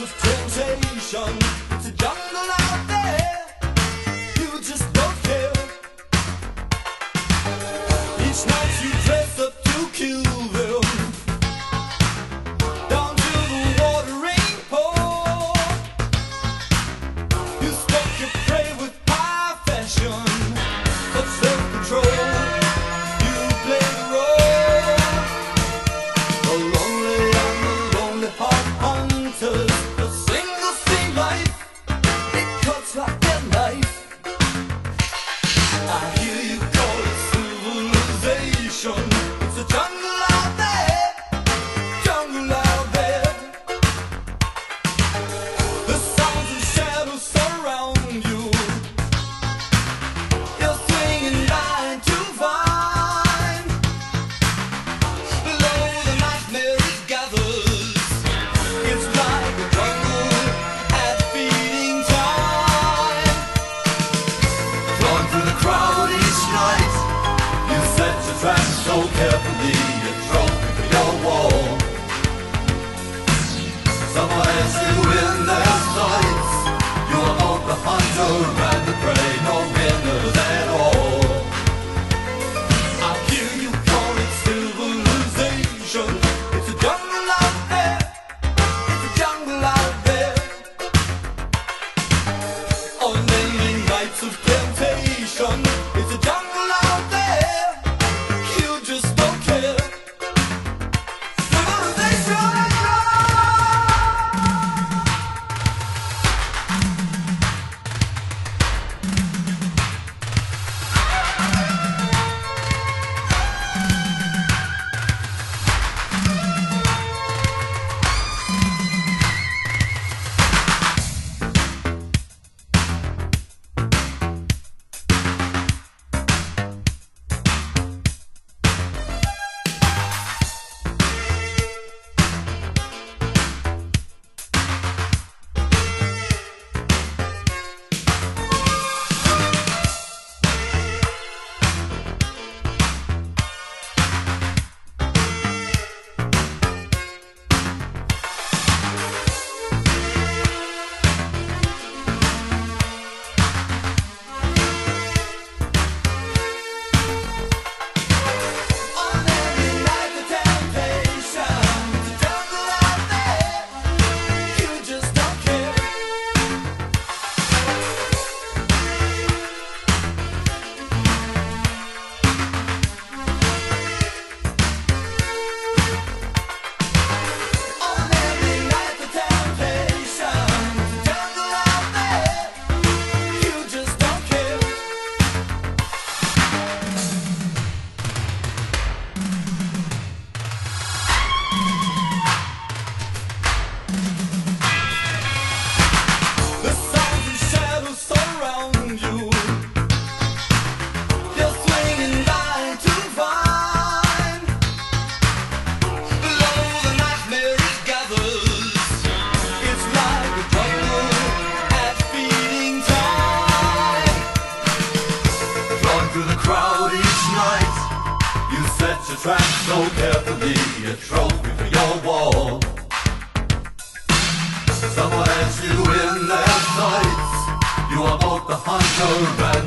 of temptation. carefully. So carefully a trophy for your wall. Someone has you in their sights. You are both the hunter